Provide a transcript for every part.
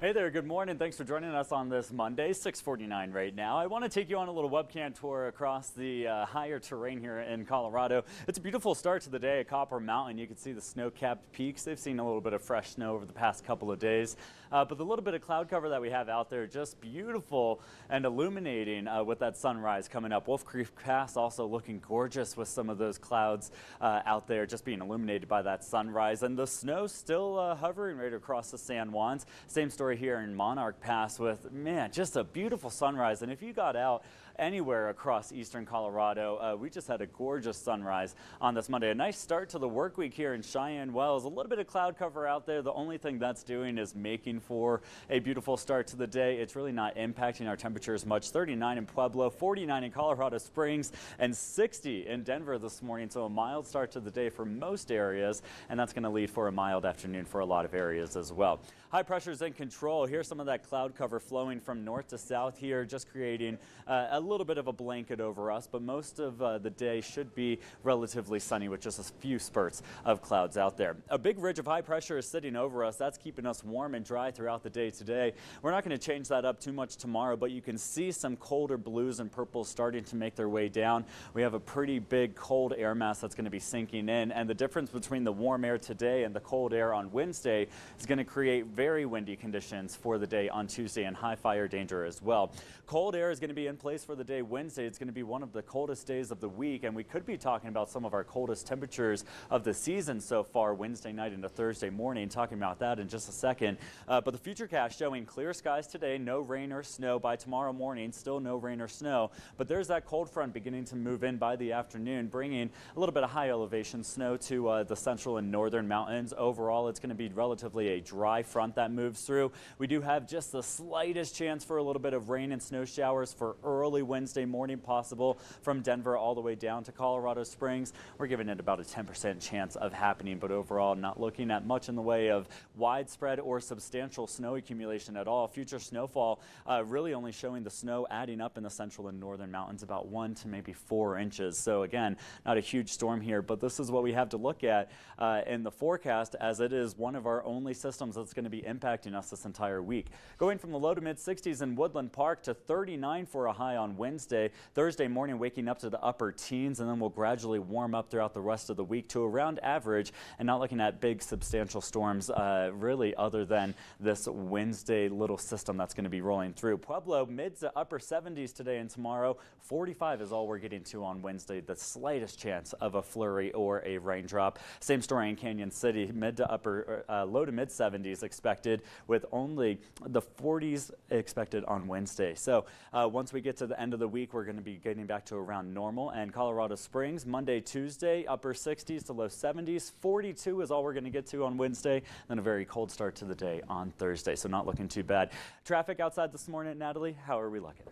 Hey there, good morning. Thanks for joining us on this Monday, 649 right now. I want to take you on a little webcam tour across the uh, higher terrain here in Colorado. It's a beautiful start to the day at Copper Mountain. You can see the snow-capped peaks. They've seen a little bit of fresh snow over the past couple of days. Uh, but the little bit of cloud cover that we have out there, just beautiful and illuminating uh, with that sunrise coming up. Wolf Creek Pass also looking gorgeous with some of those clouds uh, out there just being illuminated by that sunrise. And the snow still uh, hovering right across the San Juans. Same story here in Monarch Pass with, man, just a beautiful sunrise. And if you got out anywhere across eastern Colorado, uh, we just had a gorgeous sunrise on this Monday. A nice start to the work week here in Cheyenne Wells. A little bit of cloud cover out there. The only thing that's doing is making for a beautiful start to the day. It's really not impacting our temperatures much. 39 in Pueblo, 49 in Colorado Springs, and 60 in Denver this morning. So a mild start to the day for most areas, and that's going to lead for a mild afternoon for a lot of areas as well. High pressure is in control. Here's some of that cloud cover flowing from north to south here, just creating uh, a little bit of a blanket over us, but most of uh, the day should be relatively sunny with just a few spurts of clouds out there. A big ridge of high pressure is sitting over us. That's keeping us warm and dry throughout the day today. We're not going to change that up too much tomorrow, but you can see some colder blues and purples starting to make their way down. We have a pretty big cold air mass that's going to be sinking in, and the difference between the warm air today and the cold air on Wednesday is going to create very windy conditions for the day on Tuesday and high fire danger as well. Cold air is going to be in place for the day Wednesday. It's going to be one of the coldest days of the week, and we could be talking about some of our coldest temperatures of the season so far Wednesday night into Thursday morning. Talking about that in just a second. Uh, but the futurecast showing clear skies today, no rain or snow by tomorrow morning. Still no rain or snow, but there's that cold front beginning to move in by the afternoon, bringing a little bit of high elevation snow to uh, the central and northern mountains. Overall, it's going to be relatively a dry front that moves through. We do have just the slightest chance for a little bit of rain and snow showers for early Wednesday morning possible from Denver all the way down to Colorado Springs. We're giving it about a 10% chance of happening, but overall not looking at much in the way of widespread or substantial snow accumulation at all. Future snowfall uh, really only showing the snow adding up in the central and northern mountains about one to maybe four inches. So again, not a huge storm here, but this is what we have to look at uh, in the forecast as it is one of our only systems that's going to be impacting us this entire week. Going from the low to mid 60s in Woodland Park to 39 for a high on Wednesday. Thursday morning waking up to the upper teens and then we'll gradually warm up throughout the rest of the week to around average and not looking at big substantial storms uh, really other than this Wednesday little system that's going to be rolling through. Pueblo mid to upper 70s today and tomorrow. 45 is all we're getting to on Wednesday. The slightest chance of a flurry or a raindrop. Same story in Cañon City. Mid to upper uh, low to mid 70s expected expected with only the 40s expected on Wednesday. So uh, once we get to the end of the week, we're going to be getting back to around normal. And Colorado Springs, Monday, Tuesday, upper 60s to low 70s. 42 is all we're going to get to on Wednesday. Then a very cold start to the day on Thursday. So not looking too bad. Traffic outside this morning, Natalie, how are we looking?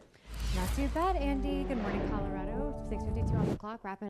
Not too bad, Andy. Good morning, Colorado. 652 on the clock. Wrapping